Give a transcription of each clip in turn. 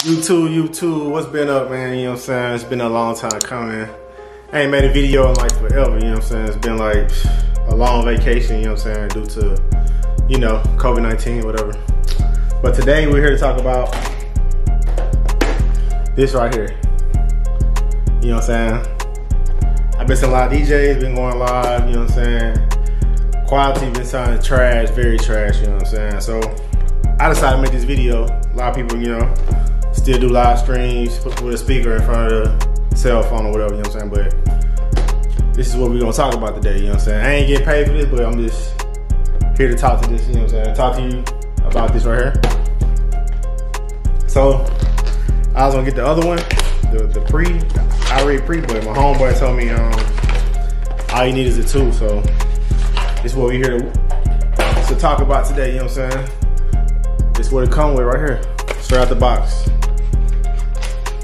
YouTube, YouTube, what's been up, man? You know what I'm saying? It's been a long time coming. I ain't made a video in like forever, you know what I'm saying? It's been like a long vacation, you know what I'm saying, due to, you know, COVID-19 whatever. But today we're here to talk about this right here. You know what I'm saying? I've been seeing a lot of DJs, been going live, you know what I'm saying? Quality been sounding trash, very trash, you know what I'm saying? So I decided to make this video. A lot of people, you know, still do live streams with a speaker in front of the cell phone or whatever, you know what I'm saying? But this is what we're gonna talk about today, you know what I'm saying? I ain't getting paid for this, but I'm just here to talk to this, you know what I'm saying? Talk to you about this right here. So I was gonna get the other one, the, the pre, I already pre, but my homeboy told me um, all you need is a two, so this is what we're here to, to talk about today, you know what I'm saying? Is what it come with right here, straight out the box.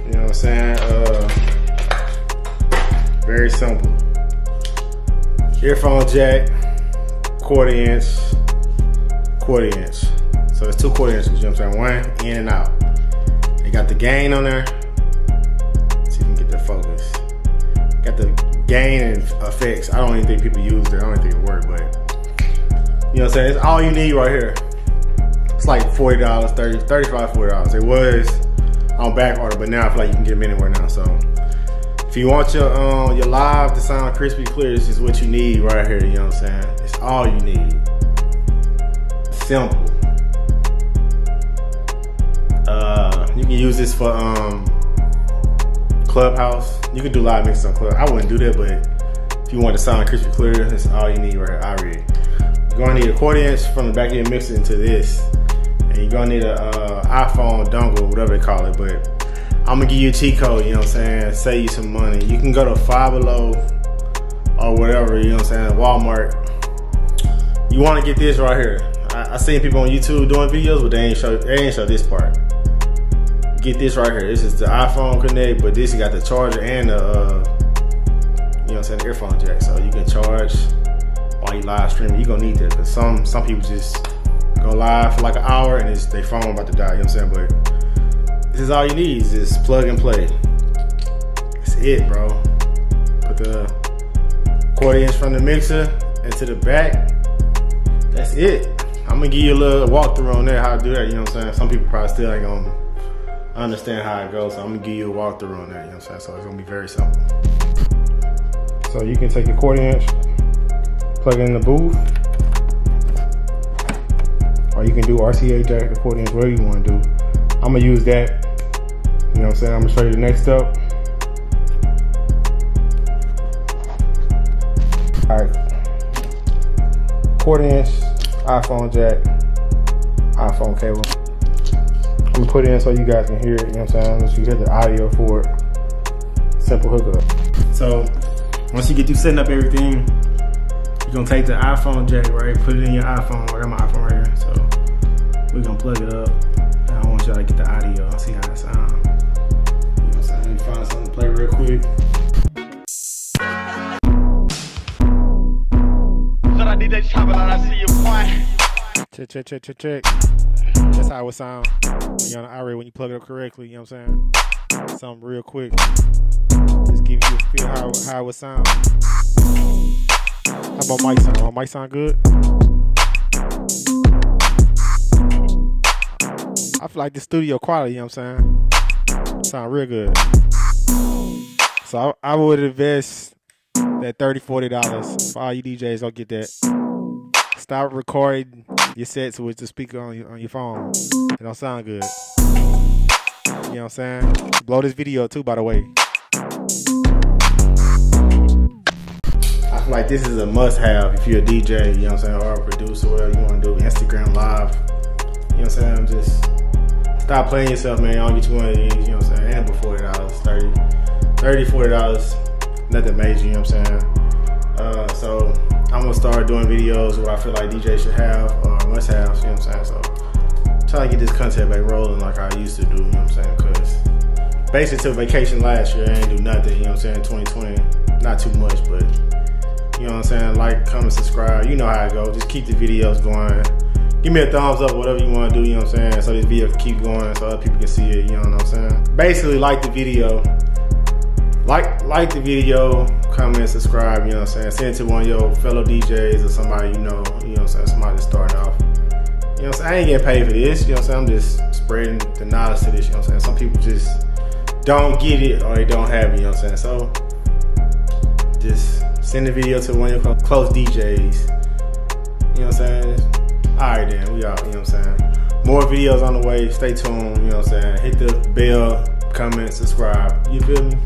You know what I'm saying? Uh, very simple. Earphone jack, quarter inch, quarter inch. So it's two quarter inches, you know what I'm saying? One in and out. They got the gain on there. Let's see if we can get the focus. Got the gain and effects. I don't even think people use it. I don't think it work, but you know what I'm saying? It's all you need right here. It's like $40, 30, 35 $40. It was on back order, but now I feel like you can get them anywhere now. So if you want your um, your live to sound crispy clear, this is what you need right here. You know what I'm saying? It's all you need. Simple. Uh, you can use this for um, Clubhouse. You can do live mixes on Club. I wouldn't do that, but if you want to sound crispy clear, that's all you need right here. I read. You're gonna need a from the back of your mixer into this, and you're gonna need a uh, iPhone dongle, whatever they call it. But I'm gonna give you a cheat code. You know what I'm saying? Save you some money. You can go to Five Below or whatever. You know what I'm saying? Walmart. You want to get this right here. I, I seen people on YouTube doing videos, but they ain't show they ain't show this part get this right here. This is the iPhone Connect, but this got the charger and the, uh, you know what I'm saying, the earphone jack. So you can charge while you live streaming. You're gonna need that because some some people just go live for like an hour and it's their phone about to die. You know what I'm saying? But this is all you need is just plug and play. That's it, bro. Put the quarter inch from the mixer into the back. That's it. I'm gonna give you a little walkthrough on there how to do that. You know what I'm saying? Some people probably still ain't gonna understand how it goes. So I'm gonna give you a walkthrough on that, you know what I'm saying? So it's gonna be very simple. So you can take your quarter inch, plug it in the booth, or you can do RCA jack, quarter inch, whatever you wanna do. I'm gonna use that, you know what I'm saying? I'm gonna show you the next step. All right, quarter inch, iPhone jack, iPhone cable. I'm gonna put it in so you guys can hear it, you know what I'm saying? So you hear the audio for it. Simple hookup. So once you get through setting up everything, you're gonna take the iPhone jack, right? Put it in your iPhone. I got my iPhone right here. Gonna plug it up. And I want y'all to get the audio and see how it sounds. You know what I'm saying? Let me find something to play real quick. Check, check, check, check, check. That's how it sound when you're on the iRadio when you plug it up correctly, you know what I'm saying? Something real quick. Just give you a feel how, how it sound. How about mic sound? My mic sound good? I feel like the studio quality, you know what I'm saying? Sound real good. So I, I would invest that 30 $40 for all you DJs. Don't get that. Stop recording your sets with the speaker on your, on your phone. It don't sound good. You know what I'm saying? Blow this video too, by the way. I feel like this is a must have if you're a DJ, you know what I'm saying, or a producer, whatever you want to do, Instagram live. You know what I'm saying? I'm Just stop playing yourself, man. I'll get you one of these, you know what I'm saying? And for $40, 30 $30, $40, nothing major, you know what I'm saying? Uh, so I'm gonna start doing videos where I feel like DJ should have or must have, you know what I'm saying? So try to get this content back rolling like I used to do, you know what I'm saying? Cause basically took vacation last year, I ain't do nothing, you know what I'm saying? 2020, not too much, but you know what I'm saying? Like, comment, subscribe, you know how it goes. Just keep the videos going. Give me a thumbs up, whatever you want to do, you know what I'm saying? So this video can keep going so other people can see it, you know what I'm saying? Basically, like the video. Like like the video, comment, subscribe, you know what I'm saying? Send it to one of your fellow DJs or somebody you know, you know what I'm saying? Somebody that's starting off. You know what I'm saying? I ain't getting paid for this, you know what I'm saying? I'm just spreading the knowledge to this, you know what I'm saying? Some people just don't get it or they don't have it, you know what I'm saying? So just send the video to one of your close DJs. You know what I'm saying? Alright then, we out, you know what I'm saying? More videos on the way, stay tuned, you know what I'm saying? Hit the bell, comment, subscribe. You feel me?